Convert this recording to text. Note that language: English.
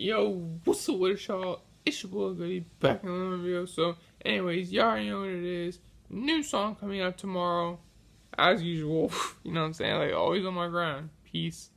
Yo, what's up with y'all? It's your boy Goodie back in another video. So, anyways, y'all already know what it is. New song coming out tomorrow. As usual, you know what I'm saying? Like, always on my grind. Peace.